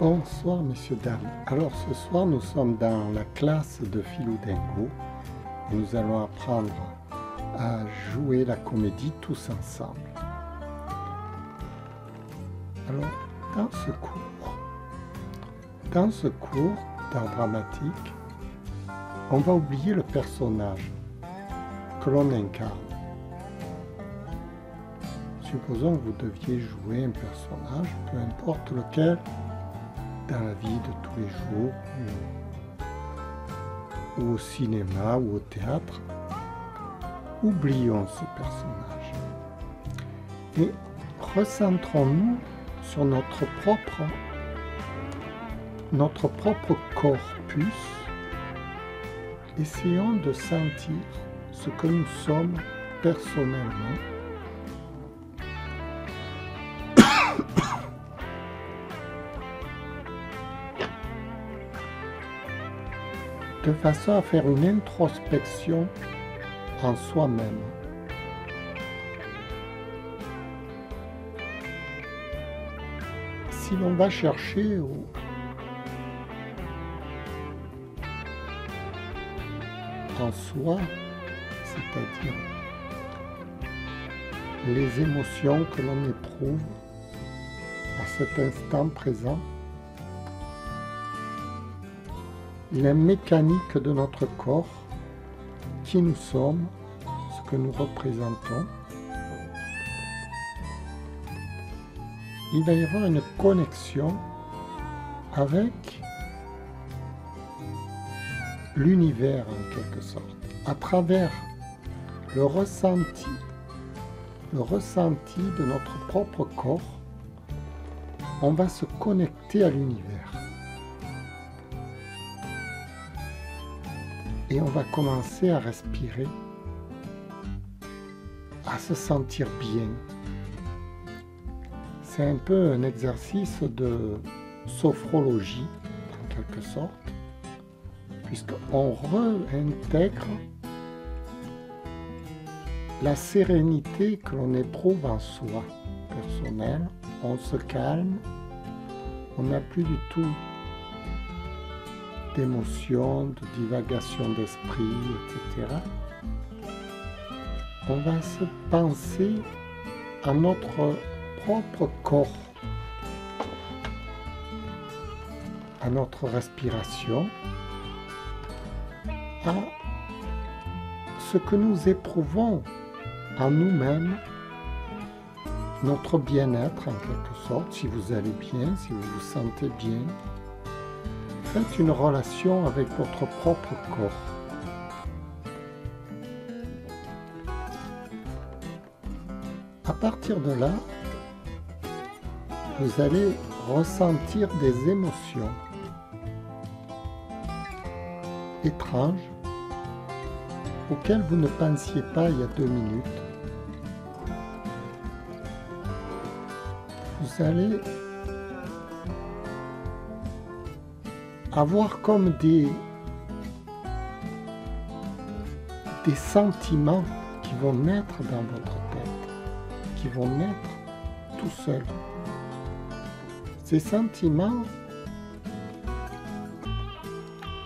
Bonsoir messieurs, dames. Alors ce soir nous sommes dans la classe de Philodengo et nous allons apprendre à jouer la comédie tous ensemble. Alors dans ce cours, dans ce cours d'art dramatique, on va oublier le personnage que l'on incarne. Supposons que vous deviez jouer un personnage, peu importe lequel, dans la vie de tous les jours, ou, au cinéma ou au théâtre. Oublions ce personnage et recentrons-nous sur notre propre, notre propre corpus. Essayons de sentir ce que nous sommes personnellement de façon à faire une introspection en soi-même. Si l'on va chercher en soi, c'est-à-dire les émotions que l'on éprouve à cet instant présent, la mécanique de notre corps, qui nous sommes, ce que nous représentons. Il va y avoir une connexion avec l'univers en quelque sorte, à travers le ressenti, le ressenti de notre propre corps, on va se connecter à l'univers. Et on va commencer à respirer, à se sentir bien. C'est un peu un exercice de sophrologie, en quelque sorte, puisqu'on réintègre la sérénité que l'on éprouve en soi personnel, on se calme, on n'a plus du tout d'émotions, de divagation d'esprit, etc. On va se penser à notre propre corps, à notre respiration, à ce que nous éprouvons en nous-mêmes, notre bien-être en quelque sorte, si vous allez bien, si vous vous sentez bien, Faites une relation avec votre propre corps. À partir de là, vous allez ressentir des émotions étranges auxquelles vous ne pensiez pas il y a deux minutes. Vous allez avoir comme des, sentiments qui vont naître dans votre tête, qui vont naître tout seuls. Ces sentiments,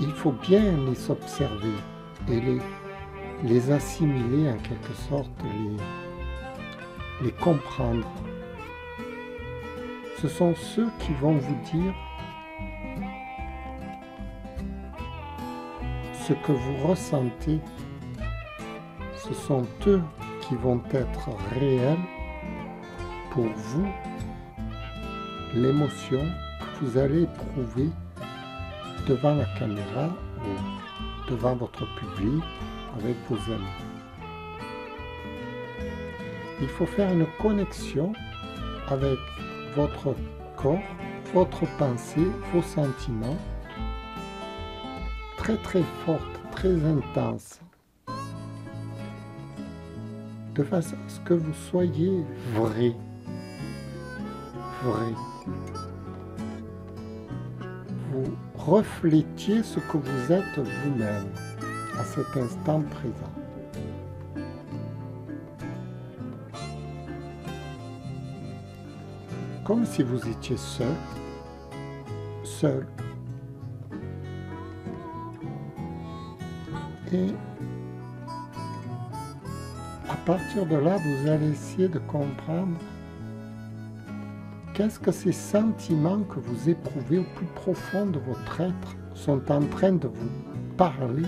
il faut bien les observer et les, assimiler en quelque sorte, les comprendre. Ce sont ceux qui vont vous dire ce que vous ressentez, ce sont eux qui vont être réels pour vous, l'émotion que vous allez éprouver devant la caméra ou devant votre public avec vos amis. Il faut faire une connexion avec votre corps, votre pensée, vos sentiments très très forte, très intense, de façon à ce que vous soyez vrai, vrai. Vous reflétiez ce que vous êtes vous-même à cet instant présent. Comme si vous étiez seul seul. Et à partir de là, vous allez essayer de comprendre qu'est-ce que ces sentiments que vous éprouvez au plus profond de votre être sont en train de vous parler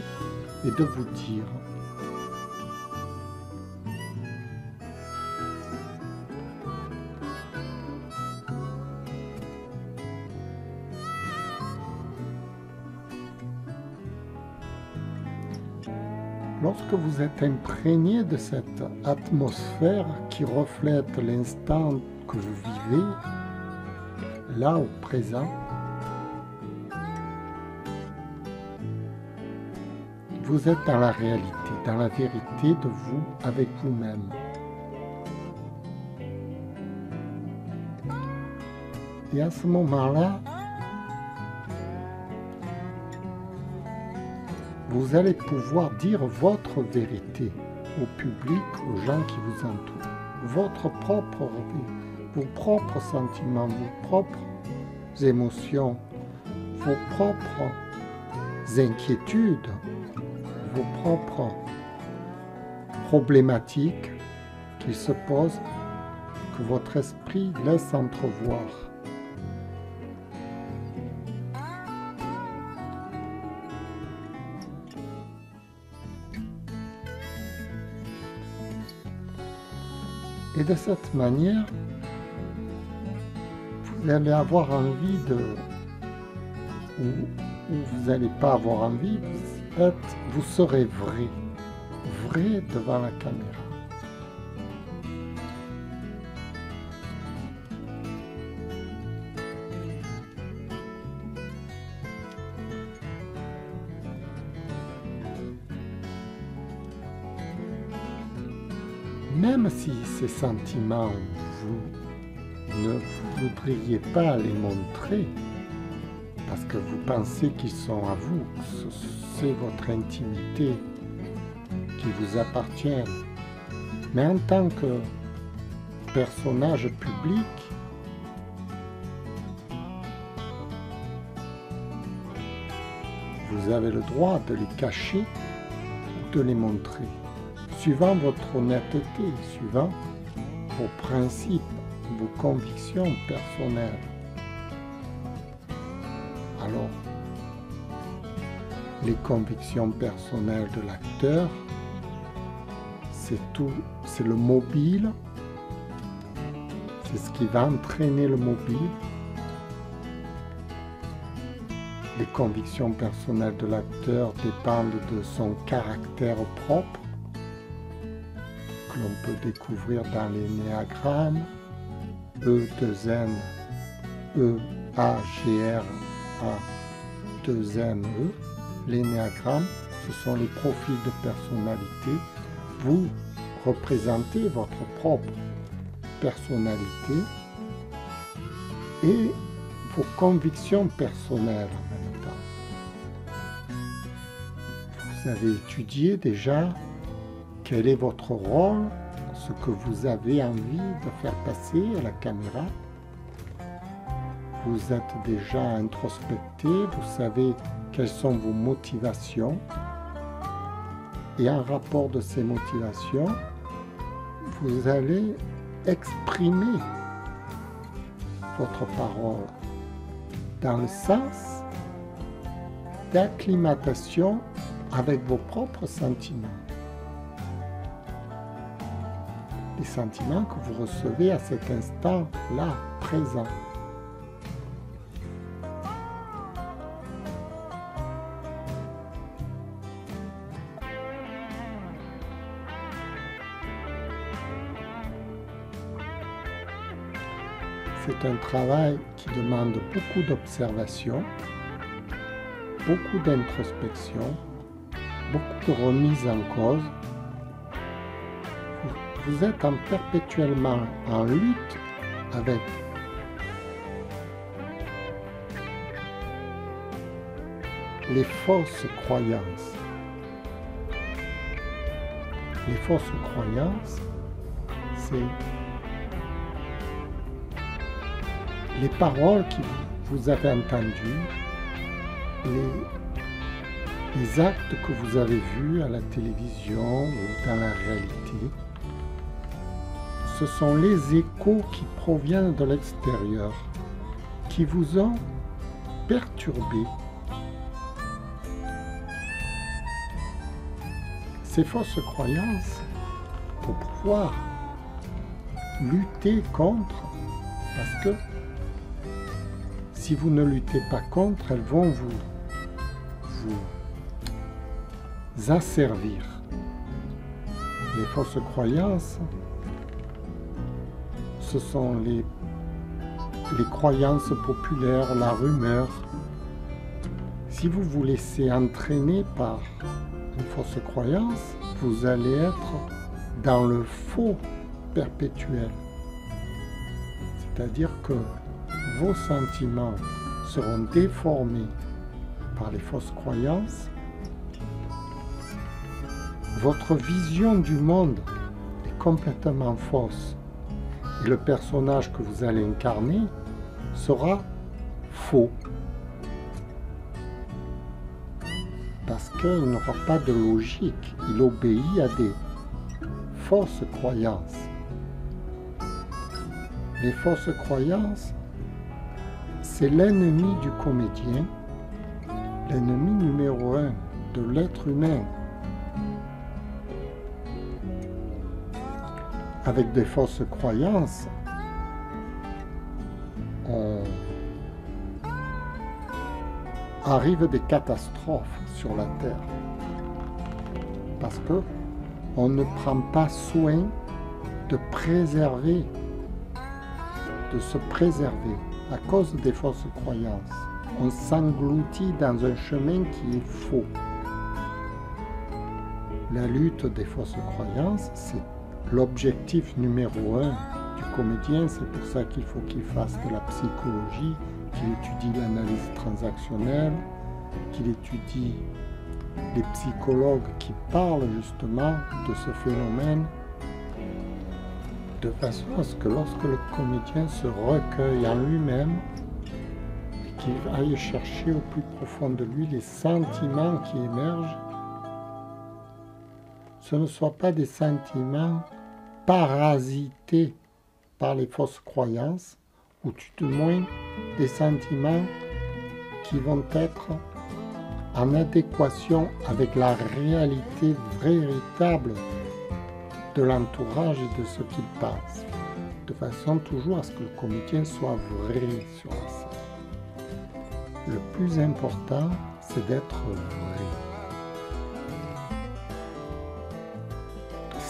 et de vous dire. Lorsque vous êtes imprégné de cette atmosphère qui reflète l'instant que vous vivez, là au présent, vous êtes dans la réalité, dans la vérité de vous avec vous-même. Et à ce moment-là, vous allez pouvoir dire votre vérité au public, aux gens qui vous entourent. Votre propre vos propres sentiments, vos propres émotions, vos propres inquiétudes, vos propres problématiques qui se posent, que votre esprit laisse entrevoir. Et de cette manière, vous allez avoir envie de... ou, vous n'allez pas avoir envie, vous, vous serez vrai, vrai devant la caméra. Même si ces sentiments, vous ne voudriez pas les montrer, parce que vous pensez qu'ils sont à vous, c'est votre intimité qui vous appartient. Mais en tant que personnage public, vous avez le droit de les cacher ou de les montrer suivant votre honnêteté, suivant vos principes, vos convictions personnelles. Alors, les convictions personnelles de l'acteur, c'est tout, c'est le mobile, c'est ce qui va entraîner le mobile. Les convictions personnelles de l'acteur dépendent de son caractère propre que l'on peut découvrir dans l'énéagramme E2N, E, A, G, R, A, 2N, E. L'énéagramme, ce sont les profils de personnalité. Vous représentez votre propre personnalité et vos convictions personnelles en même temps. Vous avez étudié déjà quel est votre rôle, ce que vous avez envie de faire passer à la caméra? Vous êtes déjà introspecté, vous savez quelles sont vos motivations. Et en rapport de ces motivations, vous allez exprimer votre parole dans le sens d'acclimatation avec vos propres sentiments. Les sentiments que vous recevez à cet instant-là, présent. C'est un travail qui demande beaucoup d'observation, beaucoup d'introspection, beaucoup de remise en cause vous êtes en perpétuellement en lutte avec les fausses croyances. Les fausses croyances, c'est les paroles qui vous avez entendu, les, les actes que vous avez vus à la télévision ou dans la réalité, ce sont les échos qui proviennent de l'extérieur, qui vous ont perturbé. Ces fausses croyances, pour pouvoir lutter contre, parce que si vous ne luttez pas contre, elles vont vous, vous asservir. Les fausses croyances, ce sont les, croyances populaires, la rumeur. Si vous vous laissez entraîner par une fausse croyance, vous allez être dans le faux perpétuel. C'est-à-dire que vos sentiments seront déformés par les fausses croyances. Votre vision du monde est complètement fausse. Le personnage que vous allez incarner sera faux. Parce qu'il n'aura pas de logique. Il obéit à des fausses croyances. Les fausses croyances, c'est l'ennemi du comédien, l'ennemi numéro un de l'être humain. Avec des fausses croyances, on arrive des catastrophes sur la Terre. Parce que on ne prend pas soin de préserver, de se préserver à cause des fausses croyances. On s'engloutit dans un chemin qui est faux. La lutte des fausses croyances, c'est l'objectif numéro un du comédien. C'est pour ça qu'il faut qu'il fasse de la psychologie, qu'il étudie l'analyse transactionnelle, qu'il étudie les psychologues qui parlent justement de ce phénomène de façon à ce que lorsque le comédien se recueille en lui-même, qu'il aille chercher au plus profond de lui les sentiments qui émergent, ce ne soient pas des sentiments parasités par les fausses croyances, ou tout de moins des sentiments qui vont être en adéquation avec la réalité véritable de l'entourage et de ce qu'il passe, de façon toujours à ce que le comédien soit vrai sur la scène. Le plus important, c'est d'être vrai.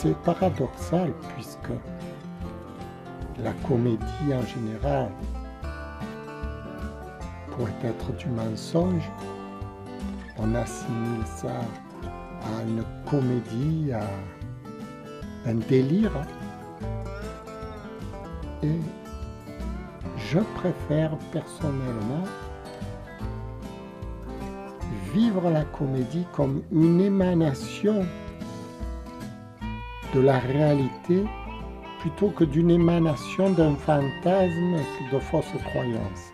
C'est paradoxal puisque la comédie en général pourrait être du mensonge, on assimile ça à une comédie, à un délire. Et je préfère personnellement vivre la comédie comme une émanation de la réalité plutôt que d'une émanation d'un fantasme de fausses croyances.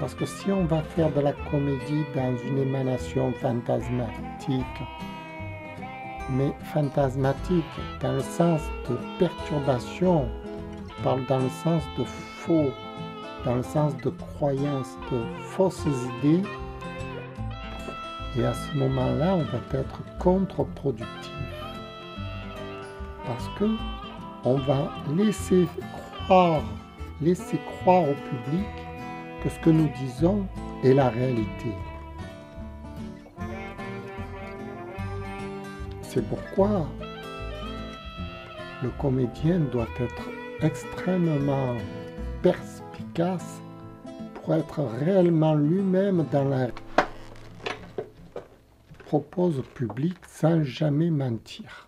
Parce que si on va faire de la comédie dans une émanation fantasmatique, mais fantasmatique dans le sens de perturbation, dans le sens de faux, dans le sens de croyance, de fausses idées, et à ce moment-là, on va être contre-productif. Parce que on va laisser croire, au public que ce que nous disons est la réalité. C'est pourquoi le comédien doit être extrêmement perspicace pour être réellement lui-même dans la propose au public sans jamais mentir.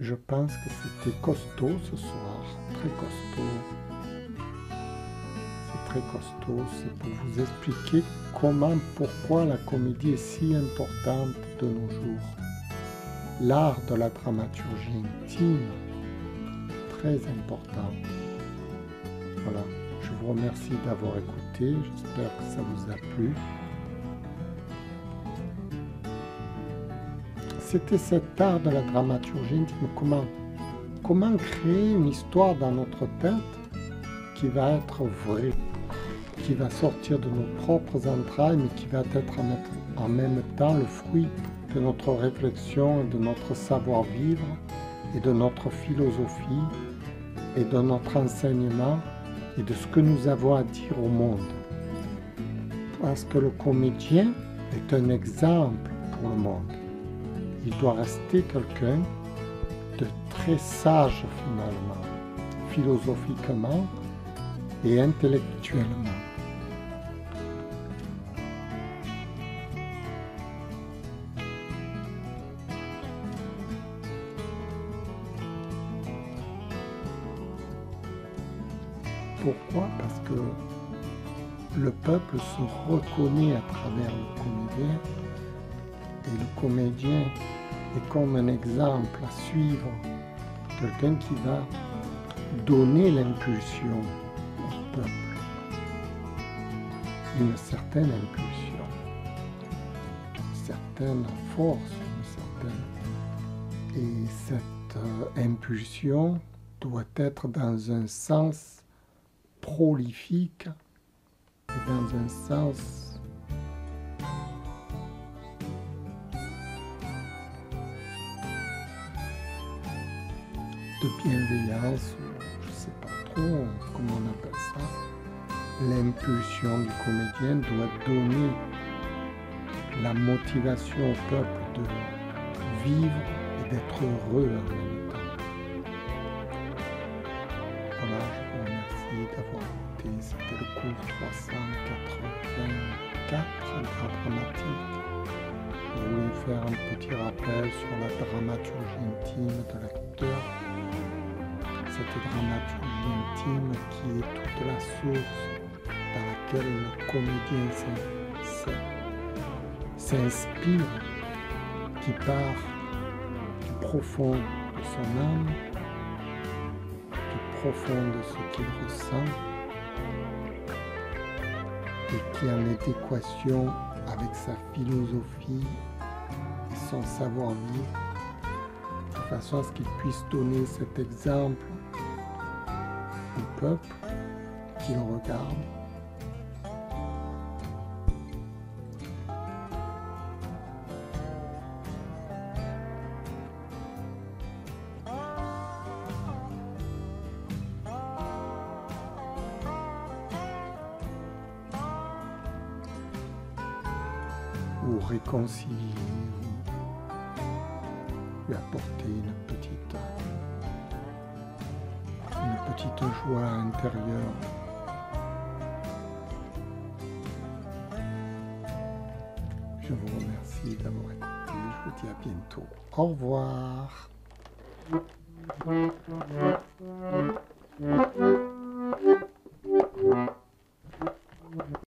Je pense que c'était costaud ce soir, très costaud très costaud, c'est pour vous expliquer comment, pourquoi la comédie est si importante de nos jours. L'art de la dramaturgie intime, très important. Voilà, Je vous remercie d'avoir écouté. J'espère que ça vous a plu. C'était cet art de la dramaturgie. Comment, comment créer une histoire dans notre tête qui va être vraie, qui va sortir de nos propres entrailles, mais qui va être en même temps le fruit de notre réflexion et de notre savoir-vivre et de notre philosophie et de notre enseignement et de ce que nous avons à dire au monde. Parce que le comédien est un exemple pour le monde. Il doit rester quelqu'un de très sage finalement, philosophiquement et intellectuellement. Pourquoi? Parce que le peuple se reconnaît à travers le comédien et le comédien est comme un exemple à suivre, quelqu'un qui va donner l'impulsion au peuple, une certaine impulsion, une certaine force, une certaine... Et cette euh, impulsion doit être dans un sens prolifique et dans un sens de bienveillance, je ne sais pas trop comment on appelle ça. L'impulsion du comédien doit donner la motivation au peuple de vivre et d'être heureux en même temps. Voilà, je vous remercie d'avoir écouté. C'était le cours 384 d'art dramatique. Je voulais faire un petit rappel sur la dramaturgie intime de l'acteur? Cette dramaturgie intime qui est toute la source dans laquelle le comédien s'inspire, qui part du profond de son âme profond de ce qu'il ressent et qui est en équation avec sa philosophie et son savoir-vivre, de façon à ce qu'il puisse donner cet exemple qui le regarde. Ou réconcilier, lui apporter une petite, petite joie intérieure. Je vous remercie d'avoir écouté. Je vous dis à bientôt. Au revoir.